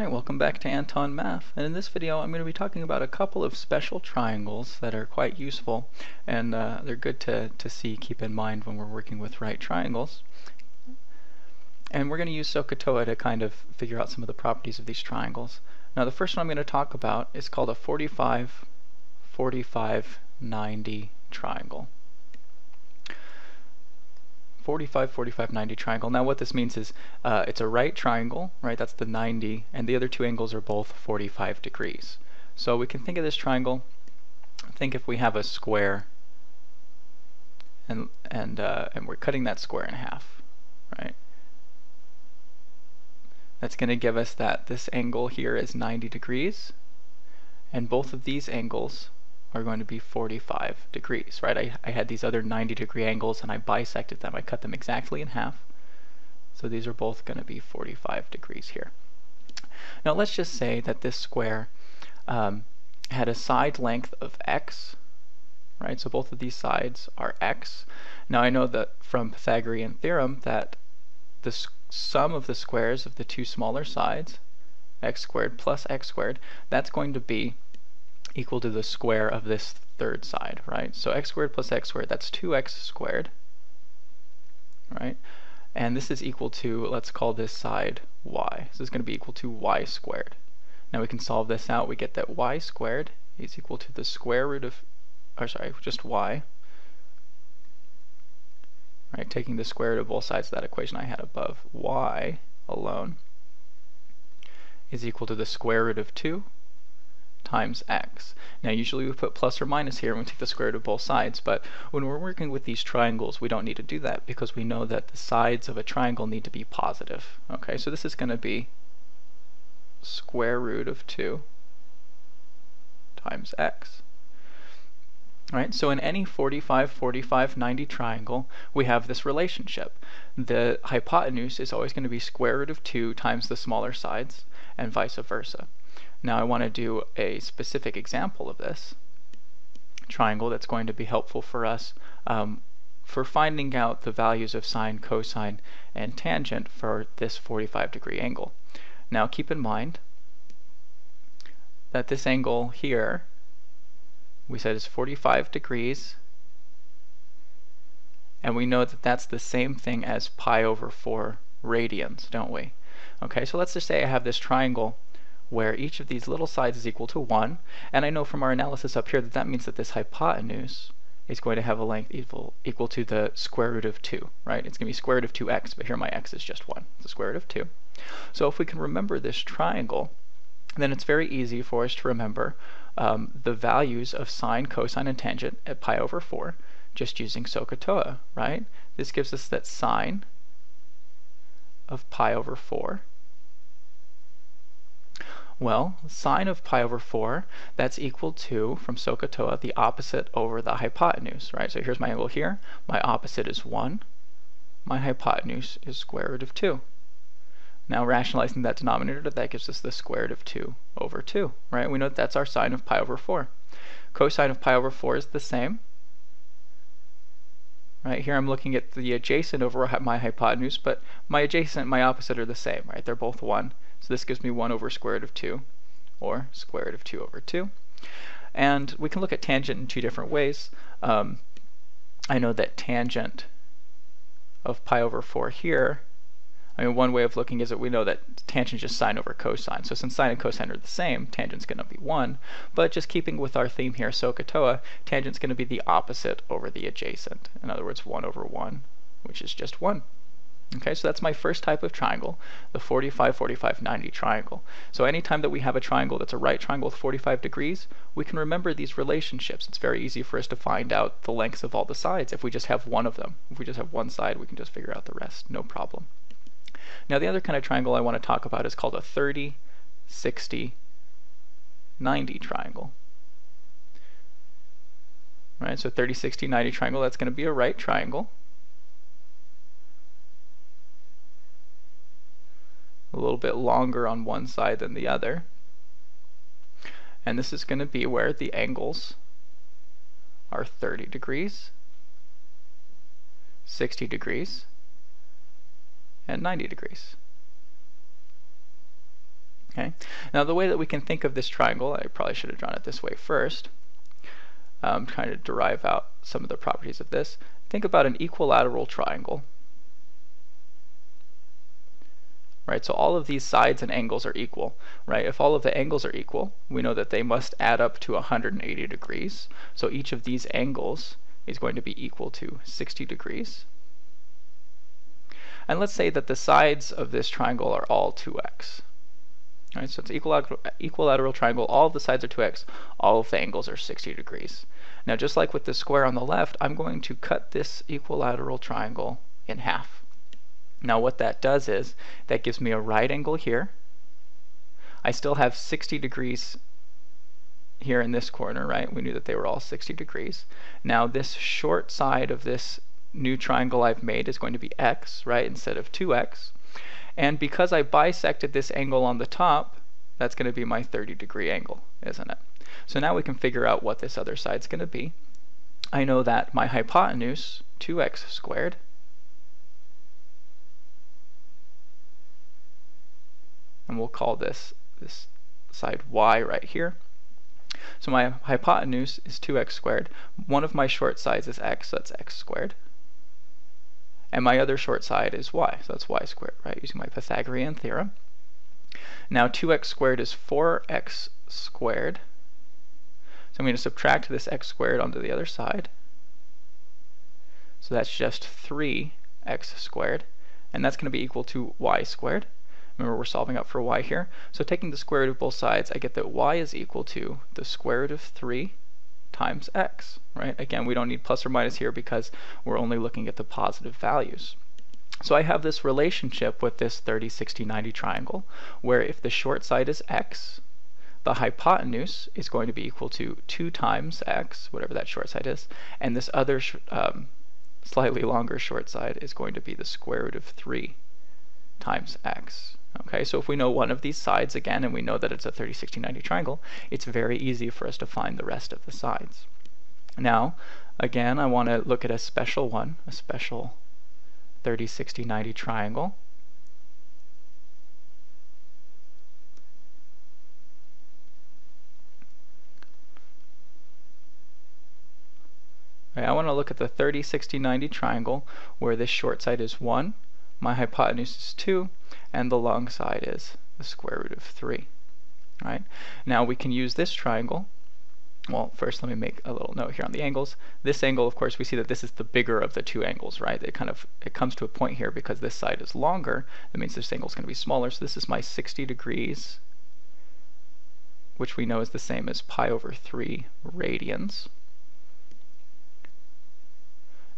Alright, welcome back to Anton Math. And in this video I'm going to be talking about a couple of special triangles that are quite useful and uh, they're good to, to see, keep in mind when we're working with right triangles. And we're going to use SOHCAHTOA to kind of figure out some of the properties of these triangles. Now the first one I'm going to talk about is called a 45 45 90 triangle. 45, 45, 90 triangle. Now what this means is uh, it's a right triangle, right, that's the 90, and the other two angles are both 45 degrees. So we can think of this triangle, think if we have a square and, and, uh, and we're cutting that square in half, right? That's going to give us that this angle here is 90 degrees, and both of these angles are going to be 45 degrees, right? I, I had these other 90 degree angles and I bisected them. I cut them exactly in half. So these are both going to be 45 degrees here. Now let's just say that this square um, had a side length of x, right? So both of these sides are x. Now I know that from Pythagorean theorem that the sum of the squares of the two smaller sides, x squared plus x squared, that's going to be equal to the square of this third side, right? So x squared plus x squared, that's 2x squared, right? And this is equal to, let's call this side y. So is going to be equal to y squared. Now we can solve this out. We get that y squared is equal to the square root of, or sorry, just y, right? Taking the square root of both sides of that equation I had above, y alone is equal to the square root of 2 times x. Now usually we put plus or minus here and we take the square root of both sides, but when we're working with these triangles we don't need to do that because we know that the sides of a triangle need to be positive. Okay, so this is going to be square root of 2 times x. Right, so in any 45, 45, 90 triangle, we have this relationship. The hypotenuse is always going to be square root of 2 times the smaller sides, and vice versa. Now I want to do a specific example of this triangle that's going to be helpful for us um, for finding out the values of sine, cosine, and tangent for this 45 degree angle. Now keep in mind that this angle here we said is 45 degrees and we know that that's the same thing as pi over 4 radians, don't we? Okay, so let's just say I have this triangle where each of these little sides is equal to 1. And I know from our analysis up here that that means that this hypotenuse is going to have a length equal, equal to the square root of 2, right? It's going to be square root of 2x, but here my x is just 1. It's the square root of 2. So if we can remember this triangle, then it's very easy for us to remember um, the values of sine, cosine, and tangent at pi over 4 just using SOHCAHTOA, right? This gives us that sine of pi over 4 well, sine of pi over 4, that's equal to, from SOHCAHTOA, the opposite over the hypotenuse, right? So here's my angle here. My opposite is 1. My hypotenuse is square root of 2. Now rationalizing that denominator, that gives us the square root of 2 over 2, right? We know that that's our sine of pi over 4. Cosine of pi over 4 is the same. Right here I'm looking at the adjacent over my hypotenuse, but my adjacent and my opposite are the same, right? They're both 1. So this gives me 1 over square root of 2, or square root of 2 over 2. And we can look at tangent in two different ways. Um, I know that tangent of pi over 4 here, I mean one way of looking is that we know that tangent is just sine over cosine. So since sine and cosine are the same, tangent's going to be 1. But just keeping with our theme here, so SOHCAHTOA, tangent's going to be the opposite over the adjacent. In other words, 1 over 1, which is just 1. Okay, so that's my first type of triangle, the 45, 45, 90 triangle. So anytime that we have a triangle that's a right triangle with 45 degrees, we can remember these relationships. It's very easy for us to find out the lengths of all the sides if we just have one of them. If we just have one side, we can just figure out the rest, no problem. Now the other kind of triangle I want to talk about is called a 30, 60, 90 triangle. Right, so 30, 60, 90 triangle, that's going to be a right triangle. A little bit longer on one side than the other. And this is going to be where the angles are 30 degrees, 60 degrees, and 90 degrees. Okay. Now the way that we can think of this triangle, I probably should have drawn it this way first. I'm trying to derive out some of the properties of this. Think about an equilateral triangle. Right, so all of these sides and angles are equal, right? If all of the angles are equal, we know that they must add up to 180 degrees. So each of these angles is going to be equal to 60 degrees. And let's say that the sides of this triangle are all 2x. Right, so it's equilateral, equilateral triangle, all the sides are 2x, all of the angles are 60 degrees. Now just like with the square on the left, I'm going to cut this equilateral triangle in half. Now what that does is, that gives me a right angle here. I still have 60 degrees here in this corner, right? We knew that they were all 60 degrees. Now this short side of this new triangle I've made is going to be x, right, instead of 2x. And because I bisected this angle on the top, that's going to be my 30 degree angle, isn't it? So now we can figure out what this other side's going to be. I know that my hypotenuse, 2x squared, and we'll call this this side y right here. So my hypotenuse is 2x squared. One of my short sides is x, so that's x squared and my other short side is y, so that's y squared, right, using my Pythagorean theorem. Now 2x squared is 4x squared, so I'm going to subtract this x squared onto the other side. So that's just 3x squared, and that's going to be equal to y squared. Remember, we're solving up for y here. So taking the square root of both sides, I get that y is equal to the square root of 3 times x, right? Again, we don't need plus or minus here because we're only looking at the positive values. So I have this relationship with this 30, 60, 90 triangle where if the short side is x, the hypotenuse is going to be equal to 2 times x, whatever that short side is, and this other um, slightly longer short side is going to be the square root of 3 times x. Okay, so if we know one of these sides again, and we know that it's a 30, 60, 90 triangle, it's very easy for us to find the rest of the sides. Now, again, I want to look at a special one, a special 30, 60, 90 triangle. I want to look at the 30, 60, 90 triangle where this short side is 1, my hypotenuse is 2, and the long side is the square root of 3. Right? Now we can use this triangle. Well, first let me make a little note here on the angles. This angle, of course, we see that this is the bigger of the two angles, right? It kind of it comes to a point here because this side is longer. That means this angle is going to be smaller. So this is my 60 degrees, which we know is the same as pi over 3 radians.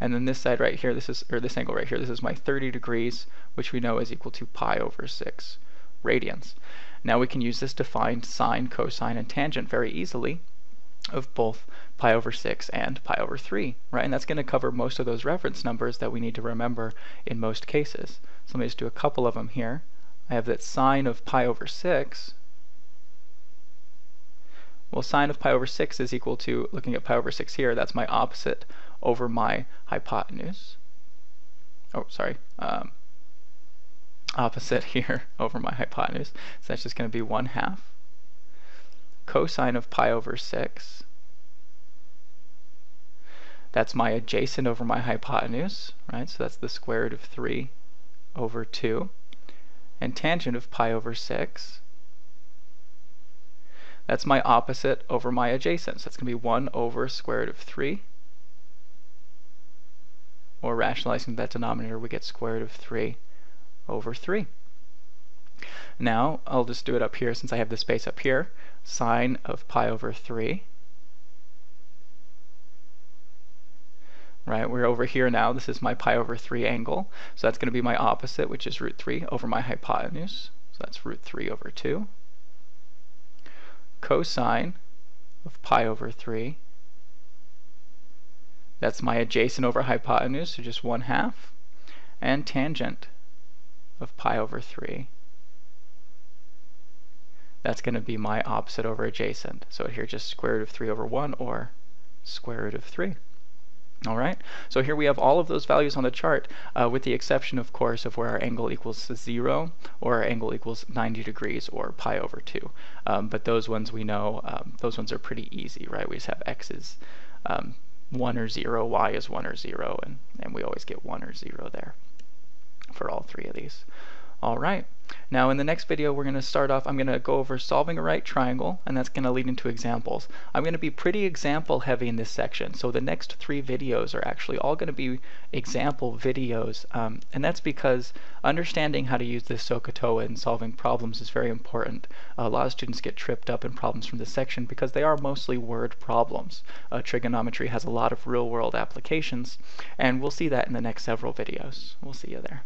And then this side right here, this is or this angle right here, this is my 30 degrees, which we know is equal to pi over 6 radians. Now we can use this to find sine, cosine, and tangent very easily of both pi over 6 and pi over 3, right? And that's going to cover most of those reference numbers that we need to remember in most cases. So let me just do a couple of them here. I have that sine of pi over 6 well, sine of pi over 6 is equal to, looking at pi over 6 here, that's my opposite over my hypotenuse. Oh, sorry. Um, opposite here over my hypotenuse. So that's just going to be 1 half. Cosine of pi over 6. That's my adjacent over my hypotenuse, right? So that's the square root of 3 over 2. And tangent of pi over 6 that's my opposite over my adjacent. So that's going to be 1 over square root of 3. Or rationalizing that denominator, we get square root of 3 over 3. Now, I'll just do it up here since I have the space up here. Sine of pi over 3. Right, we're over here now. This is my pi over 3 angle. So that's going to be my opposite, which is root 3 over my hypotenuse. So that's root 3 over 2 cosine of pi over 3. That's my adjacent over hypotenuse, so just 1 half. And tangent of pi over 3. That's going to be my opposite over adjacent. So here just square root of 3 over 1 or square root of 3. All right, so here we have all of those values on the chart, uh, with the exception, of course, of where our angle equals zero, or our angle equals 90 degrees, or pi over two. Um, but those ones we know, um, those ones are pretty easy, right? We just have x's um, one or zero, y is one or zero, and, and we always get one or zero there for all three of these. All right. Now in the next video we're going to start off, I'm going to go over solving a right triangle and that's going to lead into examples. I'm going to be pretty example heavy in this section so the next three videos are actually all going to be example videos um, and that's because understanding how to use this SOHCAHTOA in solving problems is very important. a lot of students get tripped up in problems from this section because they are mostly word problems. Uh, trigonometry has a lot of real world applications and we'll see that in the next several videos. We'll see you there.